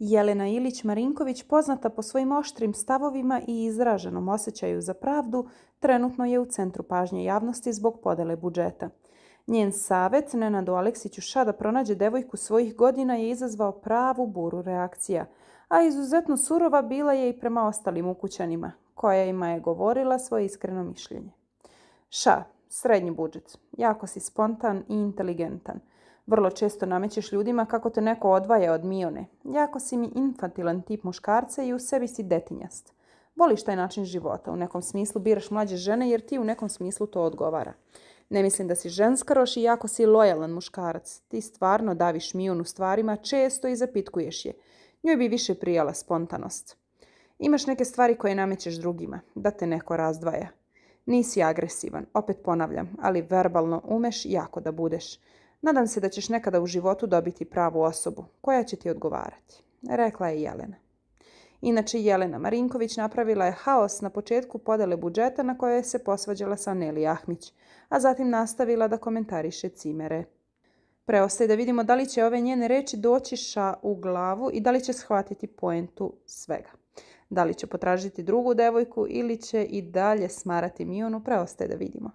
Jelena Ilić-Marinković, poznata po svojim oštrim stavovima i izraženom osjećaju za pravdu, trenutno je u centru pažnje javnosti zbog podele budžeta. Njen savjet Nenadu Aleksiću ša da pronađe devojku svojih godina je izazvao pravu buru reakcija, a izuzetno surova bila je i prema ostalim ukućanima, koja ima je govorila svoje iskreno mišljenje. Ša, srednji budžet, jako si spontan i inteligentan. Vrlo često namećeš ljudima kako te neko odvaja od Mione. Jako si mi infantilan tip muškarca i u sebi si detinjast. Voliš taj način života. U nekom smislu biraš mlađe žene jer ti u nekom smislu to odgovara. Ne mislim da si ženskaroš i jako si lojalan muškarac. Ti stvarno daviš Mionu stvarima često i zapitkuješ je. Njoj bi više prijala spontanost. Imaš neke stvari koje namećeš drugima, da te neko razdvaja. Nisi agresivan, opet ponavljam, ali verbalno umeš jako da budeš. Nadam se da ćeš nekada u životu dobiti pravu osobu koja će ti odgovarati, rekla je Jelena. Inače, Jelena Marinković napravila je haos na početku podele budžeta na kojoj se posvađala sa Neli Ahmić, a zatim nastavila da komentariše cimere. Preostaje da vidimo da li će ove njene reči doći ša u glavu i da li će shvatiti poentu svega. Da li će potražiti drugu devojku ili će i dalje smarati Mionu, preostaje da vidimo.